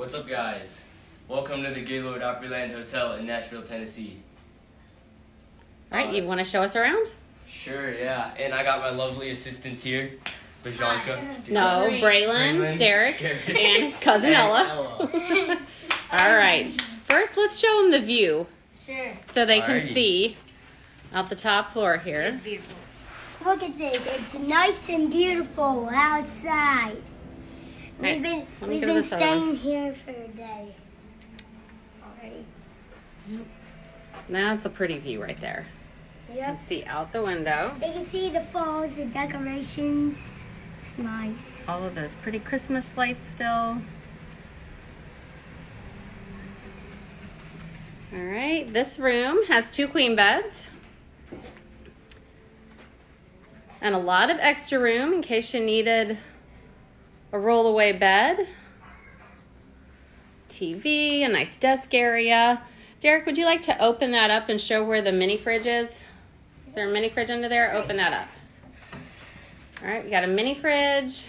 What's up, guys? Welcome to the Gaylord Opryland Hotel in Nashville, Tennessee. All right, you uh, want to show us around? Sure, yeah. And I got my lovely assistants here, Bajanka. No, Braylon, Braylon, Derek, Derek, and his cousin and Ella. Ella. All right. First, let's show them the view Sure. so they can see out the top floor here. It's Beautiful. Look at this. It's nice and beautiful outside. Right, We've been we've been staying here for a day already. Yep. That's a pretty view right there. You Yep. can see out the window You can see the falls, the decorations. It's nice. all of those pretty Christmas lights still. All right, this room has two queen beds and a lot of extra room in case you needed a rollaway bed, TV, a nice desk area. Derek, would you like to open that up and show where the mini fridge is? Is there a mini fridge under there? Open that up. All right, we got a mini fridge.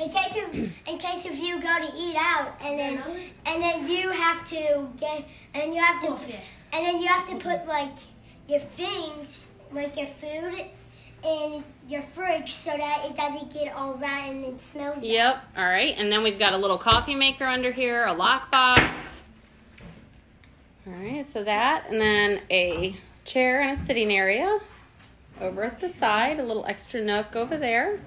In case of in case if you go to eat out and then and then you have to get and you have to and then you have to put like your things like your food in your fridge so that it doesn't get all rotten and smells bad. Yep. All right, and then we've got a little coffee maker under here, a lockbox. All right, so that, and then a chair and a sitting area over at the side, a little extra nook over there.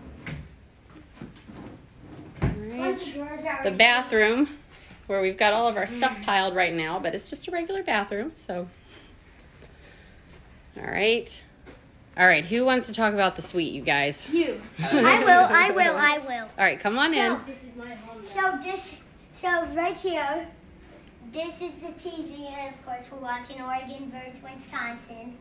All right, the bathroom where we've got all of our stuff mm. piled right now, but it's just a regular bathroom, so. All right. All right, who wants to talk about the suite, you guys? You. I will, I will, I will. All right, come on in. So, This is my home. so this, so right here, this is the TV, and of course we're watching Oregon versus Wisconsin.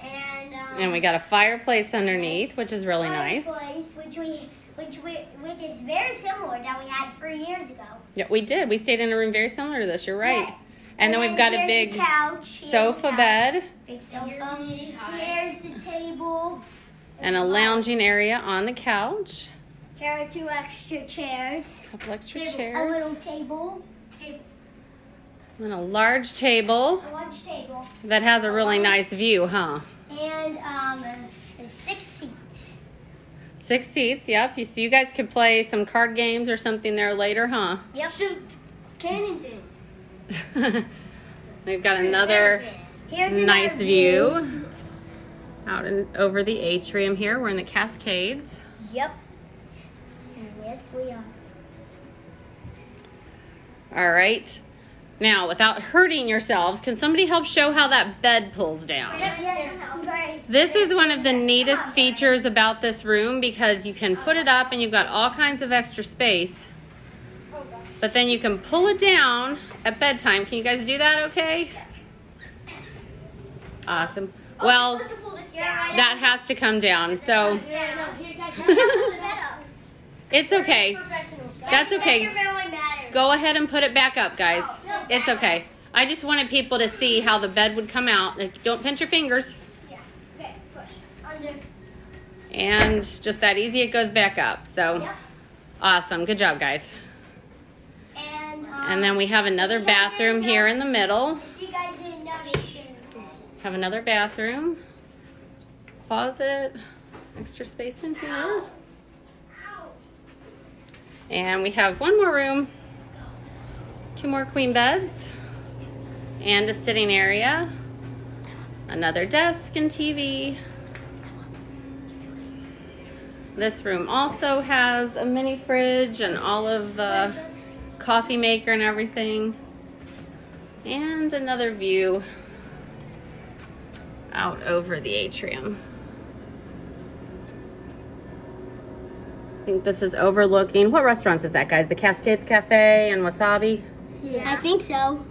And um, And we got a fireplace underneath, which is really nice. fireplace, which we, which we, which is very similar that we had three years ago. Yeah, we did. We stayed in a room very similar to this. You're right. Yeah. And, then, we've got a big couch, sofa couch, bed big sofa. Here's the high. Here's the table. and a lounging area on the couch. Here are two extra chairs. A couple extra chairs. A little chairs. table. And a large table A lunch table. that has a really nice view, huh? And um, six seats. Six seats, yep. You see, you guys could play some card games or something there later, huh? Yep. Shoot. Cannon thing. We've got another nice view out in, over the atrium here. We're in the Cascades. Yep. Yes, we are. All right. Now, without hurting yourselves, can somebody help show how that bed pulls down? This is one of the neatest features about this room because you can put it up and you've got all kinds of extra space. But then you can pull it down at bedtime. Can you guys do that okay? Awesome. Well, that has to come down. So Yeah, no, here, guys. it's okay. That's okay. Doesn't really matter. Go ahead and put it back up, guys. It's okay. I just wanted people to see how the bed would come out. Like, Don't pinch your fingers. Yeah. Okay, push. And just that easy, it goes back up. So awesome. Good job, guys. And, then we have another bathroom here in the middle. If you guys didn't notice, Have another bathroom, closet, extra space in here. And we have one more room, two more queen beds, and a sitting area, another desk and TV. This room also has a mini fridge and all of the coffee maker and everything. And another view out over the atrium. I think this is overlooking. What restaurants is that, guys? The Cascades Cafe and Wasabi? yeah. I think so.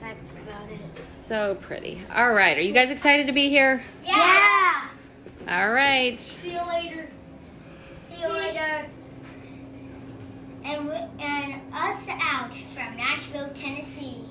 That's about it. So pretty. All right. Are you guys excited to be here? Yeah. All right. See you later. See you later. And, and us out from Nashville, Tennessee.